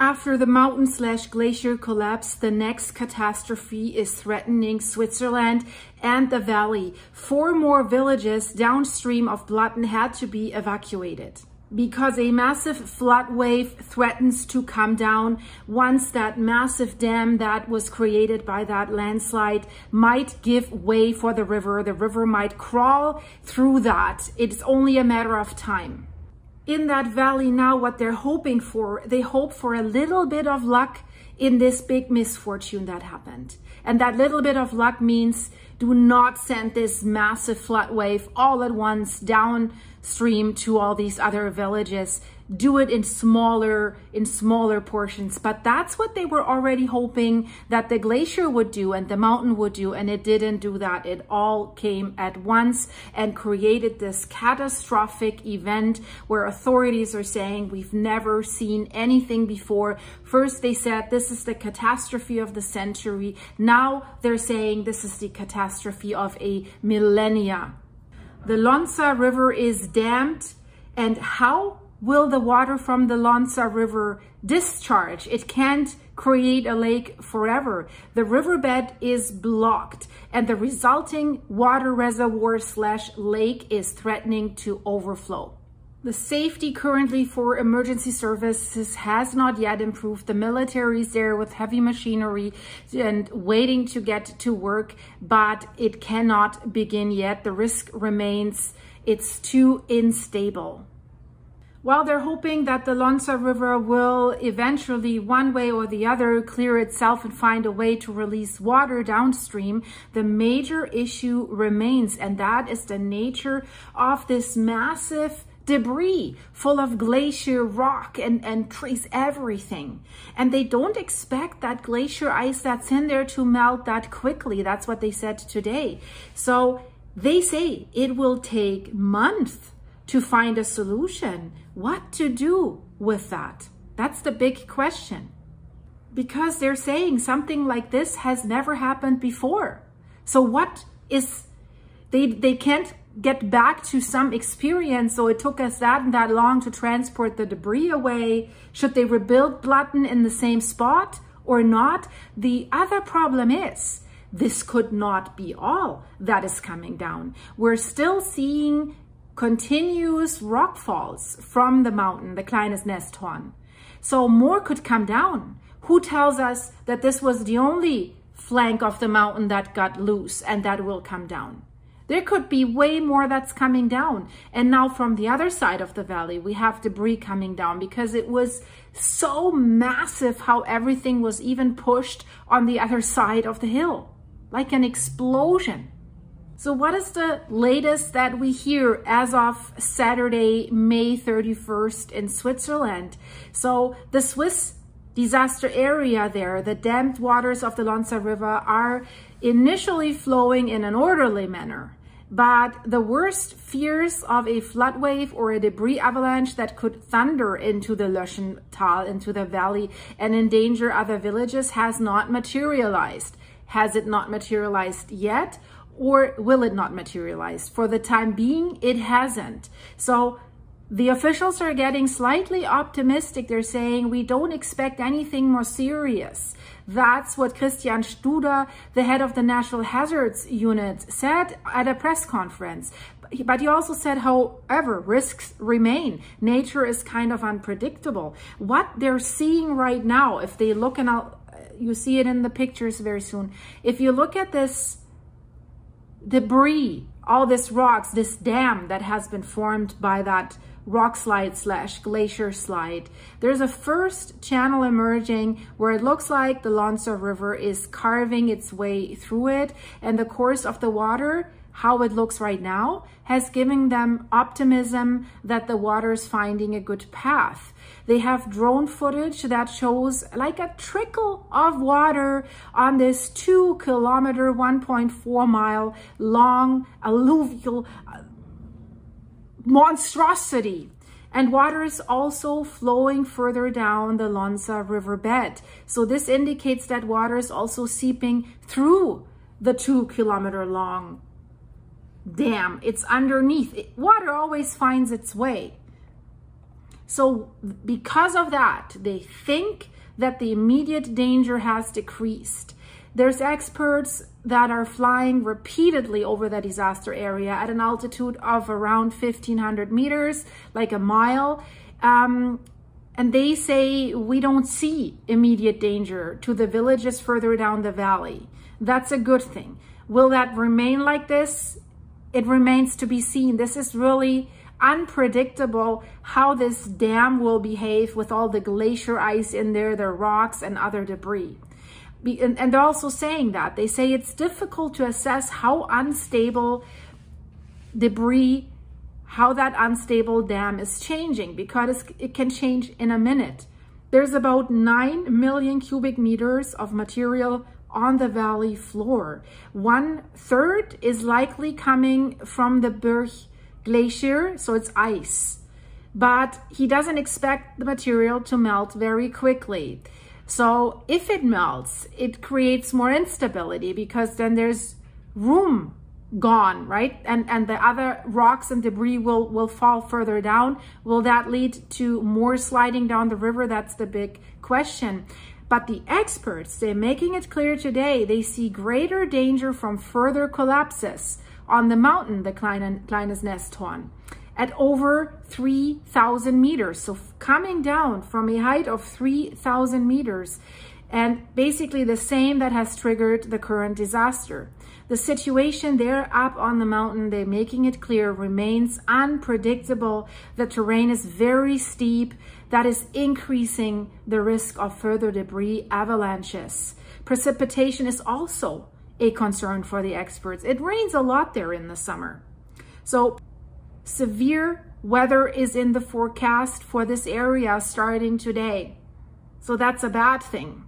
After the mountain slash glacier collapse, the next catastrophe is threatening Switzerland and the valley. Four more villages downstream of Blatten had to be evacuated because a massive flood wave threatens to come down once that massive dam that was created by that landslide might give way for the river. The river might crawl through that. It's only a matter of time in that valley now what they're hoping for. They hope for a little bit of luck in this big misfortune that happened. And that little bit of luck means do not send this massive flood wave all at once downstream to all these other villages do it in smaller in smaller portions. But that's what they were already hoping that the glacier would do and the mountain would do and it didn't do that. It all came at once and created this catastrophic event where authorities are saying we've never seen anything before. First they said this is the catastrophe of the century. Now they're saying this is the catastrophe of a millennia. The Lonza River is dammed and how will the water from the Lonza River discharge? It can't create a lake forever. The riverbed is blocked and the resulting water reservoir slash lake is threatening to overflow. The safety currently for emergency services has not yet improved. The military is there with heavy machinery and waiting to get to work, but it cannot begin yet. The risk remains. It's too unstable. While they're hoping that the Lonza River will eventually, one way or the other, clear itself and find a way to release water downstream, the major issue remains, and that is the nature of this massive debris full of glacier rock and, and trees, everything. And they don't expect that glacier ice that's in there to melt that quickly. That's what they said today. So they say it will take months to find a solution. What to do with that? That's the big question. Because they're saying something like this has never happened before. So what is, they, they can't get back to some experience. So it took us that and that long to transport the debris away. Should they rebuild Blatten in the same spot or not? The other problem is this could not be all that is coming down. We're still seeing continuous rock falls from the mountain, the Kleines Nesthorn. So more could come down. Who tells us that this was the only flank of the mountain that got loose and that will come down? There could be way more that's coming down. And now from the other side of the valley, we have debris coming down because it was so massive how everything was even pushed on the other side of the hill, like an explosion. So what is the latest that we hear as of Saturday, May 31st in Switzerland? So the Swiss disaster area there, the dammed waters of the Lonza River are initially flowing in an orderly manner. But the worst fears of a flood wave or a debris avalanche that could thunder into the Lötschental, into the valley, and endanger other villages has not materialized. Has it not materialized yet? Or will it not materialize? For the time being, it hasn't. So the officials are getting slightly optimistic. They're saying we don't expect anything more serious. That's what Christian Studer, the head of the National Hazards Unit, said at a press conference. But he also said, however, risks remain. Nature is kind of unpredictable. What they're seeing right now, if they look and I'll, uh, you see it in the pictures very soon. If you look at this debris, all this rocks, this dam that has been formed by that rock slide slash glacier slide. There's a first channel emerging where it looks like the Lonza River is carving its way through it and the course of the water how it looks right now has given them optimism that the water is finding a good path. They have drone footage that shows like a trickle of water on this two kilometer, 1.4 mile long alluvial uh, monstrosity. And water is also flowing further down the Lonza riverbed. So this indicates that water is also seeping through the two kilometer long dam. It's underneath. Water always finds its way. So because of that, they think that the immediate danger has decreased. There's experts that are flying repeatedly over the disaster area at an altitude of around 1500 meters, like a mile. Um, and they say we don't see immediate danger to the villages further down the valley. That's a good thing. Will that remain like this? It remains to be seen. This is really unpredictable how this dam will behave with all the glacier ice in there, the rocks and other debris. And they're also saying that. They say it's difficult to assess how unstable debris, how that unstable dam is changing because it can change in a minute. There's about 9 million cubic meters of material on the valley floor. One third is likely coming from the Birch glacier, so it's ice. But he doesn't expect the material to melt very quickly. So if it melts, it creates more instability because then there's room gone, right? And and the other rocks and debris will will fall further down. Will that lead to more sliding down the river? That's the big question. But the experts, they're making it clear today, they see greater danger from further collapses on the mountain, the Kleine, Kleines Nesthorn, at over 3,000 meters. So coming down from a height of 3,000 meters and basically the same that has triggered the current disaster. The situation there up on the mountain, they're making it clear, remains unpredictable. The terrain is very steep. That is increasing the risk of further debris avalanches. Precipitation is also a concern for the experts. It rains a lot there in the summer. So severe weather is in the forecast for this area starting today. So that's a bad thing.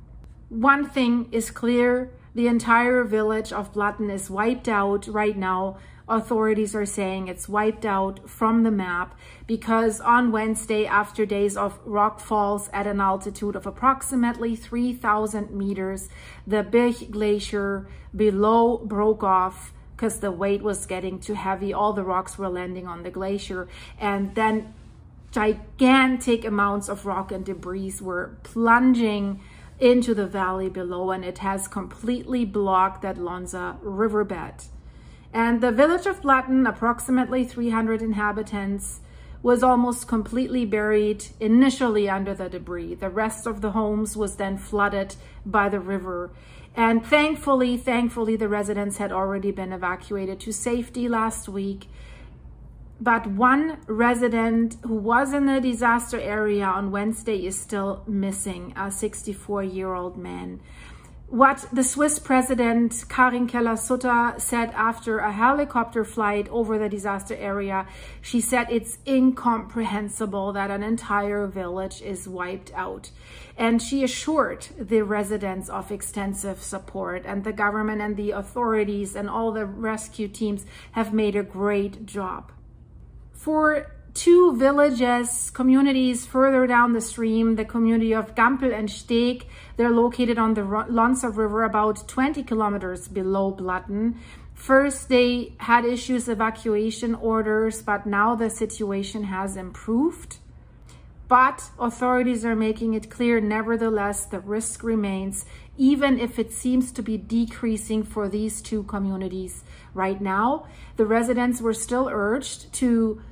One thing is clear, the entire village of Blatten is wiped out right now authorities are saying it's wiped out from the map because on Wednesday, after days of rock falls at an altitude of approximately 3,000 meters, the Birch Glacier below broke off because the weight was getting too heavy. All the rocks were landing on the glacier. And then gigantic amounts of rock and debris were plunging into the valley below and it has completely blocked that Lonza riverbed. And the village of Blatten, approximately 300 inhabitants, was almost completely buried initially under the debris. The rest of the homes was then flooded by the river. And thankfully, thankfully, the residents had already been evacuated to safety last week. But one resident who was in the disaster area on Wednesday is still missing, a 64-year-old man what the Swiss president Karin Keller-Sutter said after a helicopter flight over the disaster area. She said it's incomprehensible that an entire village is wiped out. And she assured the residents of extensive support and the government and the authorities and all the rescue teams have made a great job. For two villages, communities further down the stream, the community of Gampel and Steg. They're located on the Lonza River about 20 kilometers below Blatten. First, they had issues evacuation orders, but now the situation has improved. But authorities are making it clear, nevertheless, the risk remains, even if it seems to be decreasing for these two communities right now. The residents were still urged to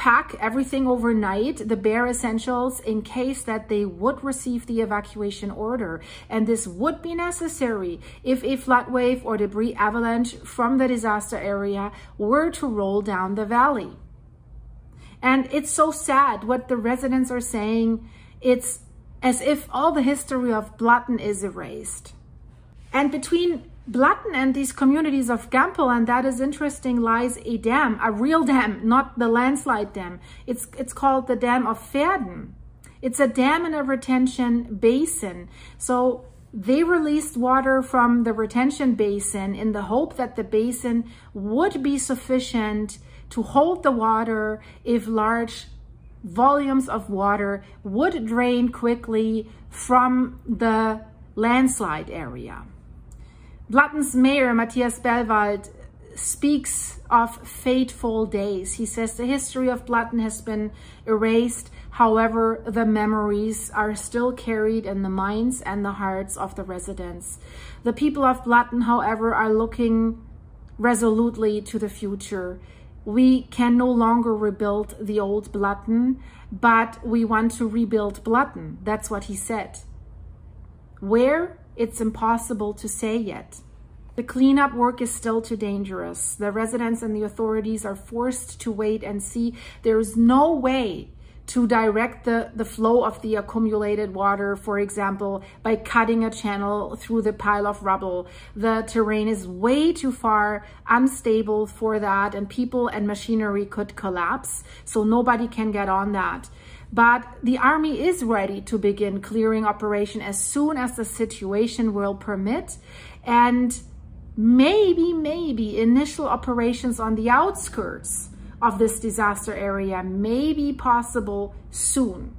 pack everything overnight, the bare essentials, in case that they would receive the evacuation order. And this would be necessary if a flood wave or debris avalanche from the disaster area were to roll down the valley. And it's so sad what the residents are saying. It's as if all the history of Blatten is erased. And between Blatten and these communities of Gampel, and that is interesting, lies a dam, a real dam, not the landslide dam. It's, it's called the Dam of Ferden. It's a dam and a retention basin. So they released water from the retention basin in the hope that the basin would be sufficient to hold the water if large volumes of water would drain quickly from the landslide area. Blatten's mayor, Matthias Bellwald, speaks of fateful days. He says the history of Blatten has been erased, However, the memories are still carried in the minds and the hearts of the residents. The people of Blatten, however, are looking resolutely to the future. We can no longer rebuild the old Blatten, but we want to rebuild Blatten. That's what he said. Where? It's impossible to say yet. The cleanup work is still too dangerous. The residents and the authorities are forced to wait and see. There is no way to direct the, the flow of the accumulated water, for example, by cutting a channel through the pile of rubble. The terrain is way too far unstable for that and people and machinery could collapse. So nobody can get on that. But the army is ready to begin clearing operation as soon as the situation will permit. And maybe, maybe initial operations on the outskirts of this disaster area may be possible soon.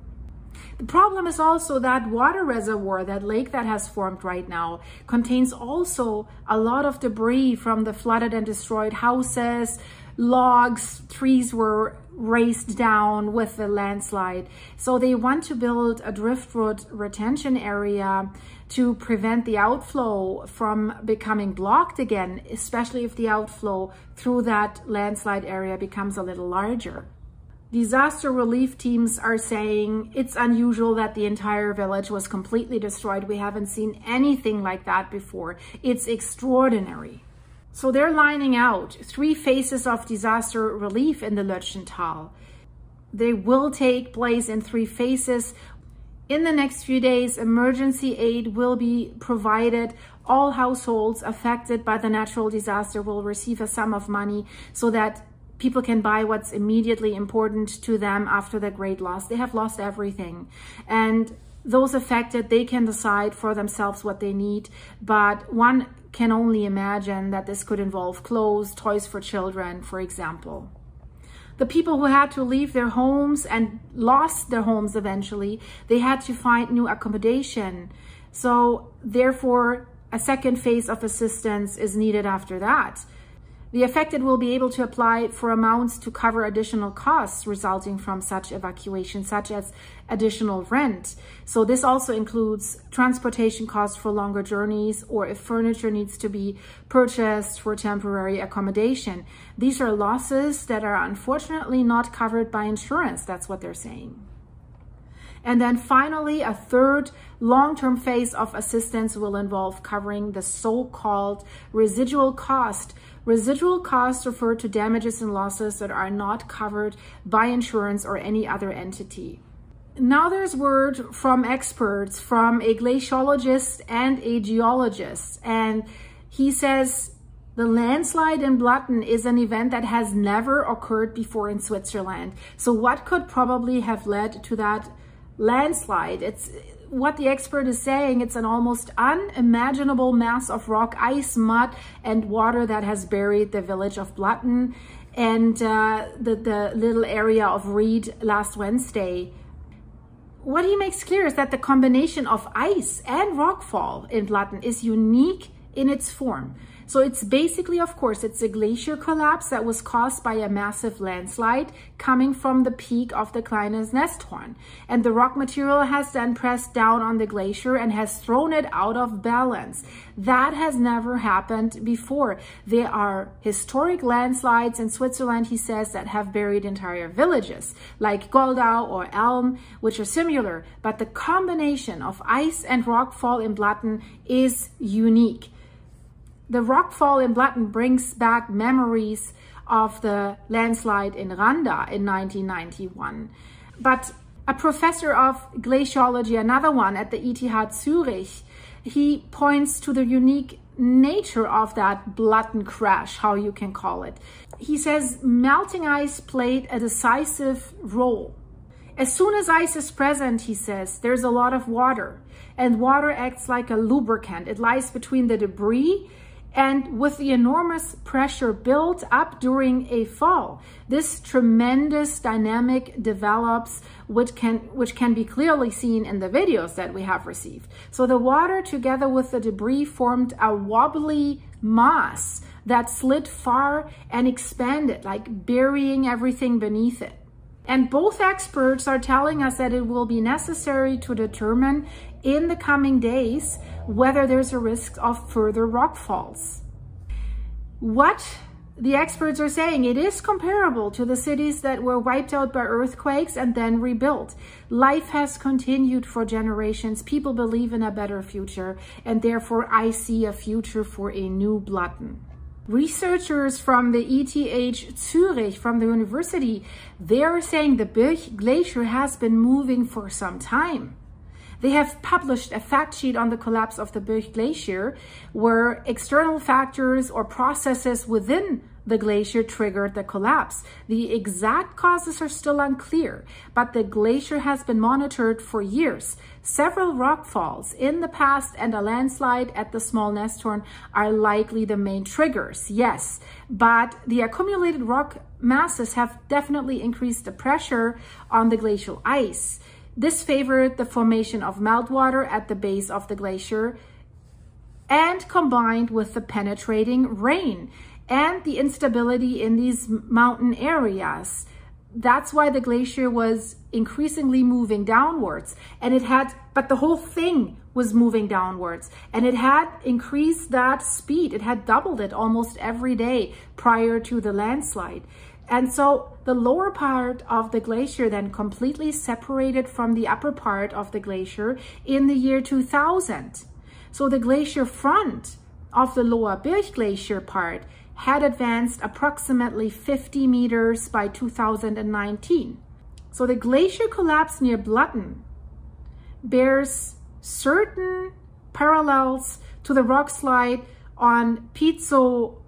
The problem is also that water reservoir, that lake that has formed right now, contains also a lot of debris from the flooded and destroyed houses, logs, trees were raised down with the landslide. So they want to build a driftwood retention area to prevent the outflow from becoming blocked again, especially if the outflow through that landslide area becomes a little larger. Disaster relief teams are saying it's unusual that the entire village was completely destroyed. We haven't seen anything like that before. It's extraordinary. So they're lining out three phases of disaster relief in the Lötschental. They will take place in three phases. In the next few days, emergency aid will be provided. All households affected by the natural disaster will receive a sum of money so that people can buy what's immediately important to them after the great loss. They have lost everything. And those affected, they can decide for themselves what they need. But one can only imagine that this could involve clothes, toys for children, for example. The people who had to leave their homes and lost their homes eventually, they had to find new accommodation. So therefore, a second phase of assistance is needed after that. The affected will be able to apply for amounts to cover additional costs resulting from such evacuation, such as additional rent. So this also includes transportation costs for longer journeys or if furniture needs to be purchased for temporary accommodation. These are losses that are unfortunately not covered by insurance. That's what they're saying. And then finally, a third long-term phase of assistance will involve covering the so-called residual cost Residual costs refer to damages and losses that are not covered by insurance or any other entity. Now there's word from experts, from a glaciologist and a geologist, and he says the landslide in Blatten is an event that has never occurred before in Switzerland. So what could probably have led to that landslide? It's what the expert is saying, it's an almost unimaginable mass of rock, ice, mud, and water that has buried the village of Blatten and uh, the, the little area of Ried last Wednesday. What he makes clear is that the combination of ice and rockfall in Blatten is unique in its form. So it's basically, of course, it's a glacier collapse that was caused by a massive landslide coming from the peak of the Kleines Nesthorn. And the rock material has then pressed down on the glacier and has thrown it out of balance. That has never happened before. There are historic landslides in Switzerland, he says, that have buried entire villages, like Goldau or Elm, which are similar. But the combination of ice and rockfall in Blatten is unique. The rockfall in Blatten brings back memories of the landslide in Randa in 1991. But a professor of glaciology, another one at the ETH Zurich, he points to the unique nature of that Blatten crash, how you can call it. He says melting ice played a decisive role. As soon as ice is present, he says, there's a lot of water and water acts like a lubricant. It lies between the debris and with the enormous pressure built up during a fall, this tremendous dynamic develops, which can, which can be clearly seen in the videos that we have received. So the water together with the debris formed a wobbly mass that slid far and expanded, like burying everything beneath it. And both experts are telling us that it will be necessary to determine in the coming days whether there's a risk of further rock falls. What the experts are saying it is comparable to the cities that were wiped out by earthquakes and then rebuilt. Life has continued for generations. People believe in a better future, and therefore I see a future for a new Blatten. Researchers from the ETH Zurich, from the university, they're saying the Birch Glacier has been moving for some time. They have published a fact sheet on the collapse of the Birch Glacier where external factors or processes within the glacier triggered the collapse. The exact causes are still unclear, but the glacier has been monitored for years. Several rock falls in the past and a landslide at the Small Nesthorn are likely the main triggers, yes, but the accumulated rock masses have definitely increased the pressure on the glacial ice. This favored the formation of meltwater at the base of the glacier and combined with the penetrating rain and the instability in these mountain areas. That's why the glacier was increasingly moving downwards and it had, but the whole thing was moving downwards and it had increased that speed. It had doubled it almost every day prior to the landslide. And so the lower part of the glacier then completely separated from the upper part of the glacier in the year 2000. So the glacier front of the lower Birch Glacier part had advanced approximately 50 meters by 2019. So the glacier collapse near Blatten bears certain parallels to the rock slide on Pizzo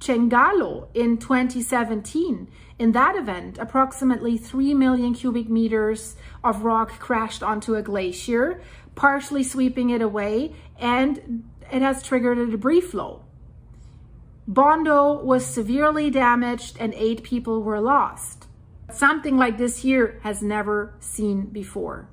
Cengalo in 2017. In that event, approximately 3 million cubic meters of rock crashed onto a glacier, partially sweeping it away, and it has triggered a debris flow. Bondo was severely damaged and eight people were lost. Something like this here has never seen before.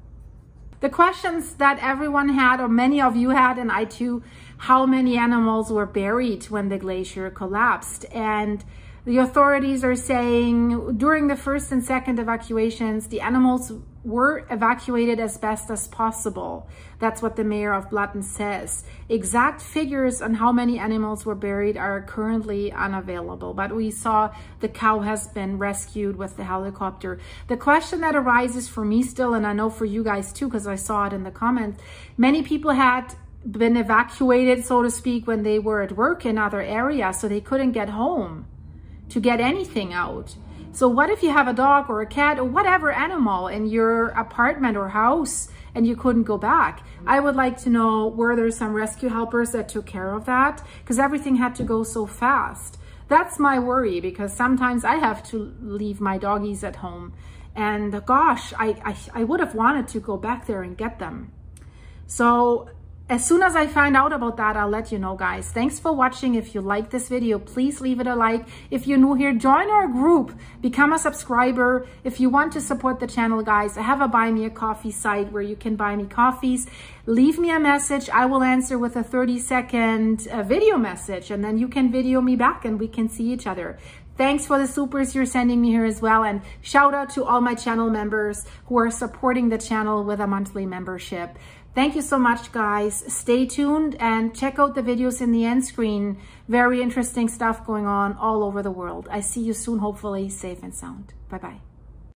The questions that everyone had, or many of you had, and I too, how many animals were buried when the glacier collapsed. And the authorities are saying during the first and second evacuations, the animals were evacuated as best as possible. That's what the mayor of Blatten says. Exact figures on how many animals were buried are currently unavailable, but we saw the cow has been rescued with the helicopter. The question that arises for me still, and I know for you guys too, because I saw it in the comments, many people had been evacuated, so to speak, when they were at work in other areas, so they couldn't get home to get anything out. So what if you have a dog or a cat or whatever animal in your apartment or house and you couldn't go back? I would like to know were there some rescue helpers that took care of that? Because everything had to go so fast. That's my worry because sometimes I have to leave my doggies at home. And gosh, I, I, I would have wanted to go back there and get them. So as soon as I find out about that, I'll let you know, guys. Thanks for watching. If you like this video, please leave it a like. If you're new here, join our group. Become a subscriber. If you want to support the channel, guys, I have a Buy Me a Coffee site where you can buy me coffees. Leave me a message. I will answer with a 30-second uh, video message, and then you can video me back and we can see each other. Thanks for the supers you're sending me here as well. And shout out to all my channel members who are supporting the channel with a monthly membership. Thank you so much, guys. Stay tuned and check out the videos in the end screen. Very interesting stuff going on all over the world. I see you soon, hopefully safe and sound. Bye-bye.